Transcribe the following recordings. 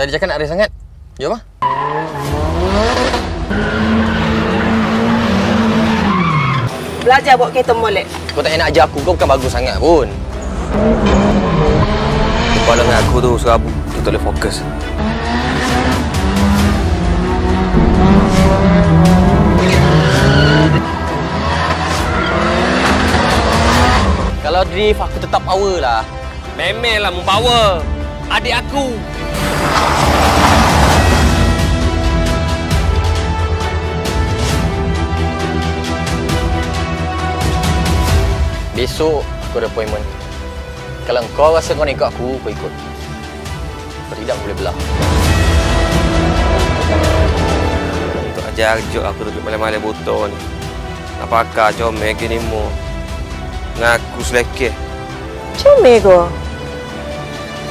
Tadi cakap nak race sangat. Jom ah. Belajar buat kereta molek. Kau tak nak ajar aku, kau bukan bagus sangat pun. Kepala dengan aku tu serabu. Kita boleh fokus. Kalau drift, aku tetap power lah. Memelah membawa adik aku. Besok, aku ada appointment. Kalau kau rasa kau nak ikut aku, kau ikut. Kalau tidak, boleh belah. Untuk ajar juk aku duduk malam-malam buta ni. Apakah comel gini mu? Ngaku selekeh. Comel kau.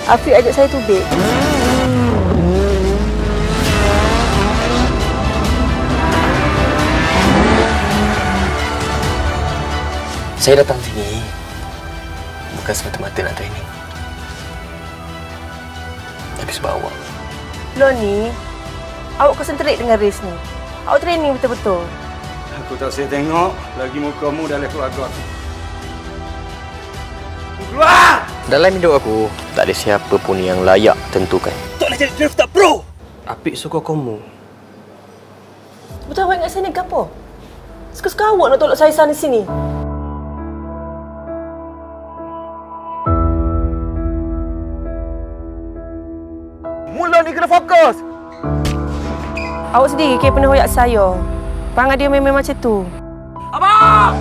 Afiq ajak saya tubik. Saya datang sini bukan semata-mata nak training. Tapi sebab awak. Lo ni, awak konsentrate dengan race ni. Awak training betul-betul. Aku tak saya tengok lagi mukamu dalam keluarga aku. Keluar! Dalam hidup aku, tak ada siapa pun yang layak tentukan. Tak nak jadi drifter pro! Apik suka kamu. Betul awak ingat saya ni gapo? Suka-suka awak nak tolak saya sana sini. Mula ni kena fokus! Awak sendiri pernah hoyak saya. Perangai dia memang macam tu. Abang!